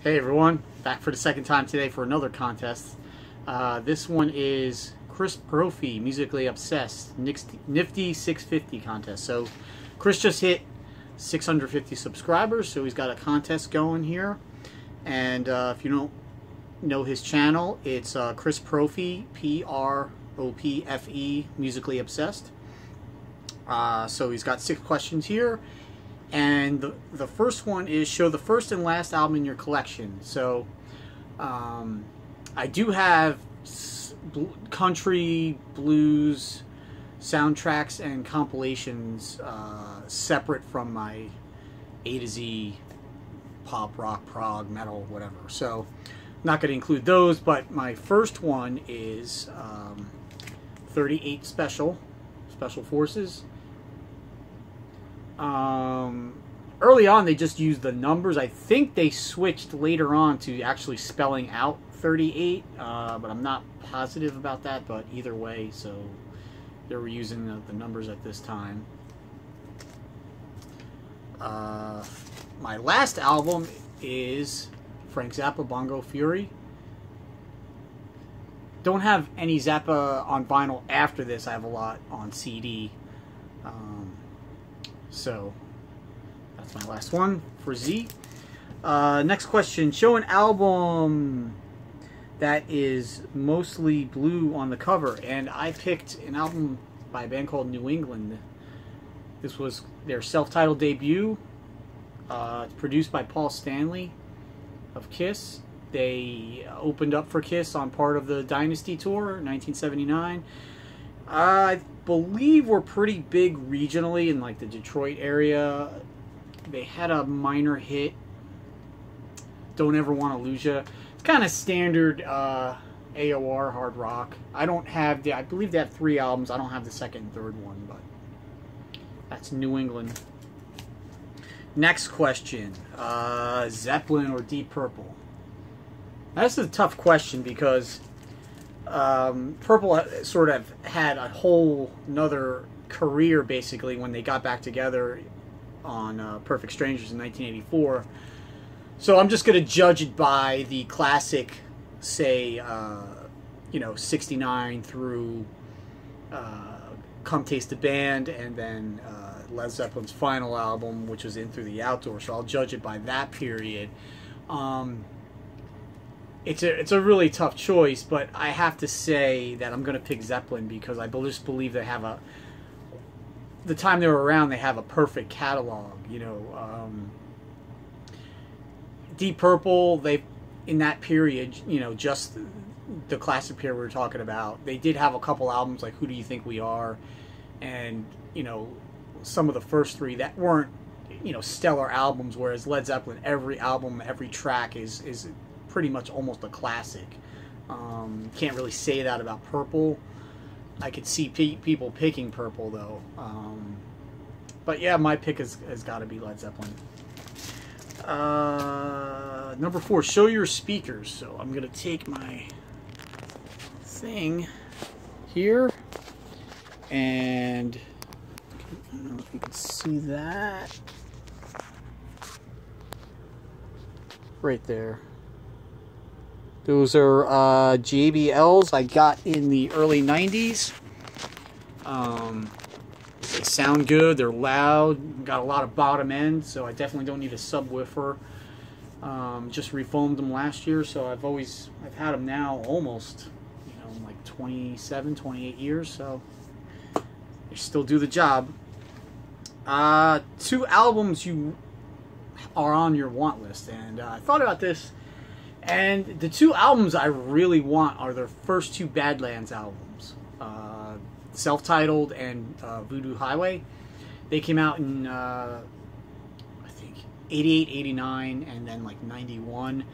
Hey everyone, back for the second time today for another contest. Uh, this one is Chris Propfe, Musically Obsessed, Nifty 650 contest. So Chris just hit 650 subscribers, so he's got a contest going here. And uh, if you don't know his channel, it's uh, Chris Propfe, P-R-O-P-F-E, Musically Obsessed. Uh, so he's got six questions here and the, the first one is show the first and last album in your collection. So um, I do have country, blues, soundtracks, and compilations uh, separate from my A to Z pop, rock, prog, metal, whatever. So not going to include those, but my first one is um, 38 Special, Special Forces. Um, early on, they just used the numbers. I think they switched later on to actually spelling out 38, uh, but I'm not positive about that. But either way, so they were using the, the numbers at this time. Uh, my last album is Frank Zappa Bongo Fury. Don't have any Zappa on vinyl after this. I have a lot on CD. Um, so that's my last one for Z. Uh, next question. Show an album that is mostly blue on the cover. And I picked an album by a band called New England. This was their self-titled debut. Uh, it's produced by Paul Stanley of Kiss. They opened up for Kiss on part of the Dynasty Tour, 1979. I believe we're pretty big regionally in like the Detroit area. They had a minor hit. Don't ever want to lose you. It's kind of standard uh, AOR hard rock. I don't have the. I believe they have three albums. I don't have the second and third one, but that's New England. Next question: uh, Zeppelin or Deep Purple? That's a tough question because um, Purple sort of had a whole another career basically when they got back together on uh, Perfect Strangers in 1984. So I'm just going to judge it by the classic, say, uh, you know, 69 through uh, Come Taste the Band and then uh, Led Zeppelin's final album, which was In Through the Outdoor. So I'll judge it by that period. Um, it's a it's a really tough choice, but I have to say that I'm going to pick Zeppelin because I just believe they have a the time they were around they have a perfect catalog. You know, um, Deep Purple they in that period, you know, just the classic period we were talking about. They did have a couple albums like Who Do You Think We Are, and you know some of the first three that weren't you know stellar albums. Whereas Led Zeppelin, every album, every track is is pretty much almost a classic. Um, can't really say that about Purple. I could see pe people picking Purple though. Um, but yeah, my pick has, has got to be Led Zeppelin. Uh, number four, show your speakers. So I'm going to take my thing here and I don't know if you can see that right there. Those are uh, JBLs I got in the early 90s. Um, they sound good, they're loud, got a lot of bottom end, so I definitely don't need a subwoofer. Um, just refoamed them last year, so I've always, I've had them now almost, you know, like 27, 28 years, so they still do the job. Uh, two albums you are on your want list, and uh, I thought about this and the two albums I really want are their first two Badlands albums, uh, self-titled and uh, Voodoo Highway. They came out in uh, I think 88, 89, and then like 91.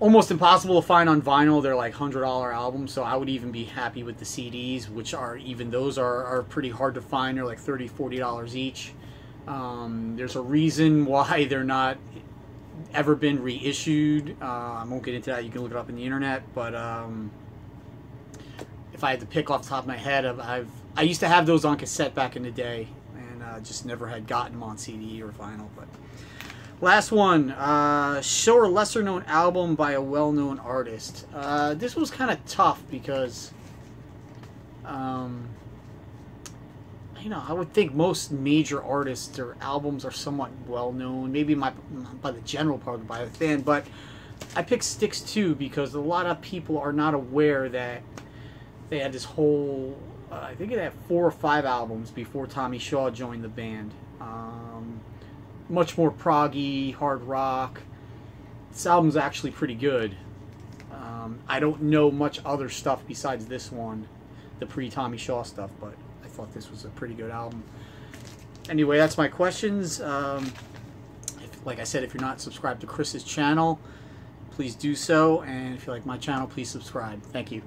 Almost impossible to find on vinyl. They're like hundred dollar albums, so I would even be happy with the CDs, which are even those are, are pretty hard to find. They're like 30 40 dollars each. Um, there's a reason why they're not ever been reissued. Uh, I won't get into that. You can look it up in the internet. But um, if I had to pick off the top of my head, I've I used to have those on cassette back in the day, and uh, just never had gotten them on CD or vinyl. But Last one, uh, show or lesser known album by a well known artist. Uh, this was kind of tough because, um, you know, I would think most major artists, their albums are somewhat well known, maybe my, by the general part by the fan, but I picked Styx 2 because a lot of people are not aware that they had this whole, uh, I think it had four or five albums before Tommy Shaw joined the band. Um, much more proggy, hard rock. This album's actually pretty good. Um, I don't know much other stuff besides this one, the pre-Tommy Shaw stuff, but thought this was a pretty good album. Anyway, that's my questions. Um, if, like I said, if you're not subscribed to Chris's channel, please do so. And if you like my channel, please subscribe. Thank you.